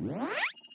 What?